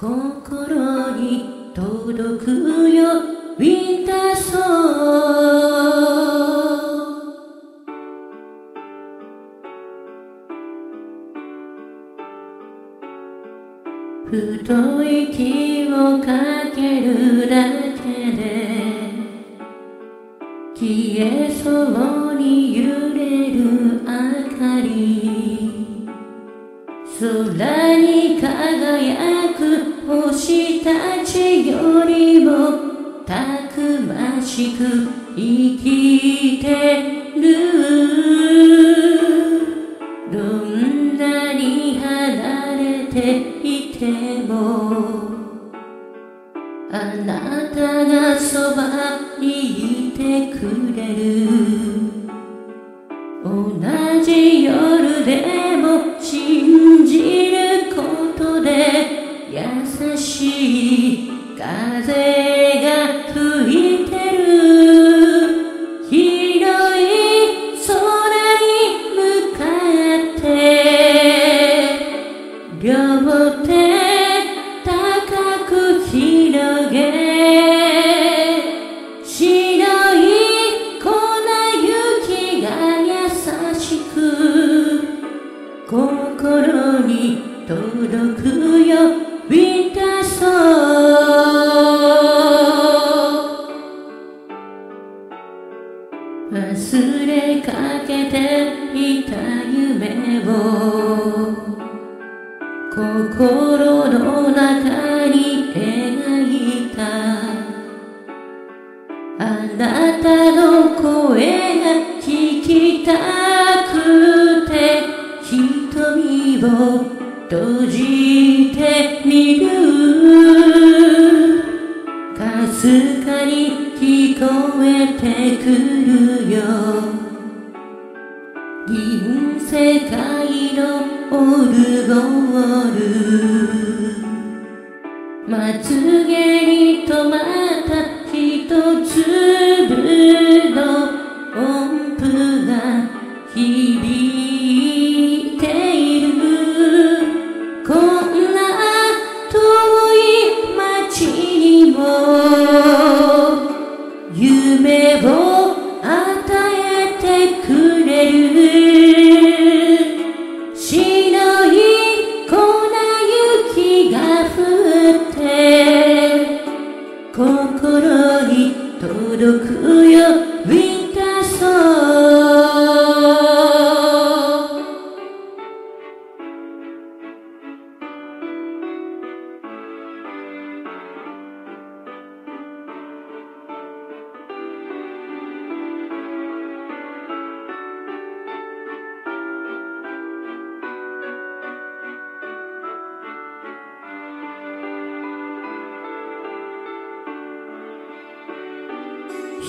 心に届くよ。ウィンターソー太い息をかけるだけで消えそうに揺れる明かり。空に輝く星たちよりもたくましく生きてる。どんなに離れていてもあなたがそばにいてくれる。同じ夜でも信じ優しい風が吹いてる。広い空に向かって両手高く広げ白い粉雪が優しく心に届くよ。忘れかけていた夢を心の中に描いた。あなたの声が聞きたくてくるよ。銀世界のオルゴール。まつげに止まる。